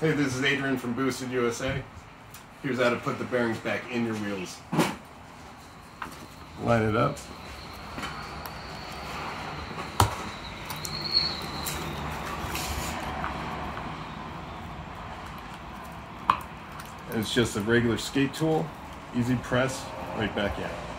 Hey, this is Adrian from Boosted USA. Here's how to put the bearings back in your wheels. Line it up. And it's just a regular skate tool, easy press, right back in.